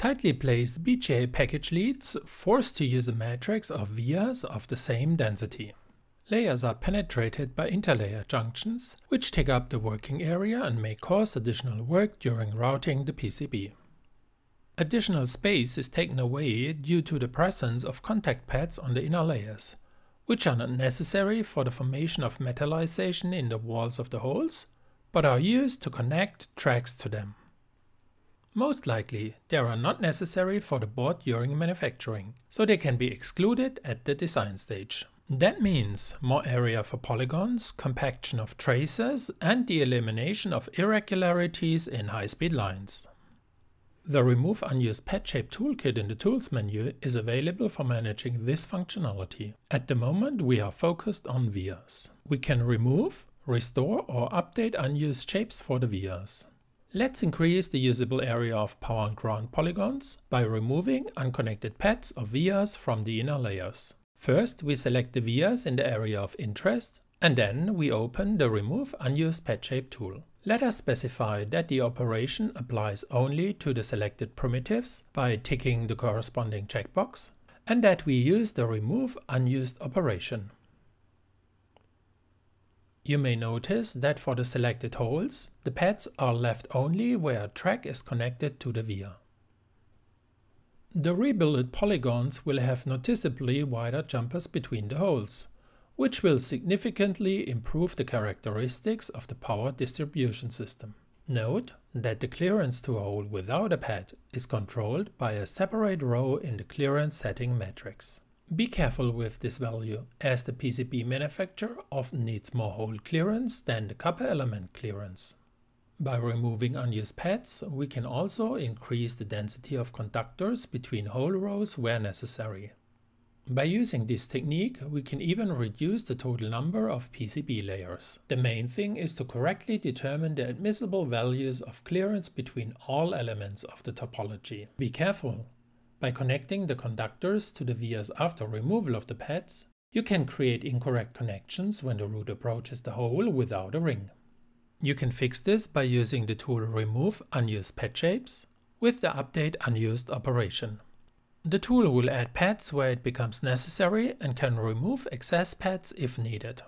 Tightly placed BGA package leads force to use a matrix of vias of the same density. Layers are penetrated by interlayer junctions, which take up the working area and may cause additional work during routing the PCB. Additional space is taken away due to the presence of contact pads on the inner layers, which are not necessary for the formation of metallization in the walls of the holes, but are used to connect tracks to them. Most likely, they are not necessary for the board during manufacturing, so they can be excluded at the design stage. That means more area for polygons, compaction of traces, and the elimination of irregularities in high-speed lines. The Remove Unused Pad Shape toolkit in the Tools menu is available for managing this functionality. At the moment we are focused on vias. We can remove, restore or update unused shapes for the vias. Let's increase the usable area of power and ground polygons by removing unconnected pads or vias from the inner layers. First we select the vias in the area of interest and then we open the Remove Unused Pad Shape tool. Let us specify that the operation applies only to the selected primitives by ticking the corresponding checkbox and that we use the Remove Unused operation. You may notice that for the selected holes, the pads are left only where a track is connected to the via. The rebuilt polygons will have noticeably wider jumpers between the holes, which will significantly improve the characteristics of the power distribution system. Note that the clearance to a hole without a pad is controlled by a separate row in the clearance setting matrix. Be careful with this value, as the PCB manufacturer often needs more hole clearance than the copper element clearance. By removing unused pads, we can also increase the density of conductors between hole rows where necessary. By using this technique, we can even reduce the total number of PCB layers. The main thing is to correctly determine the admissible values of clearance between all elements of the topology. Be careful, by connecting the conductors to the vias after removal of the pads, you can create incorrect connections when the route approaches the hole without a ring. You can fix this by using the tool Remove Unused Pad Shapes with the Update Unused operation. The tool will add pads where it becomes necessary and can remove excess pads if needed.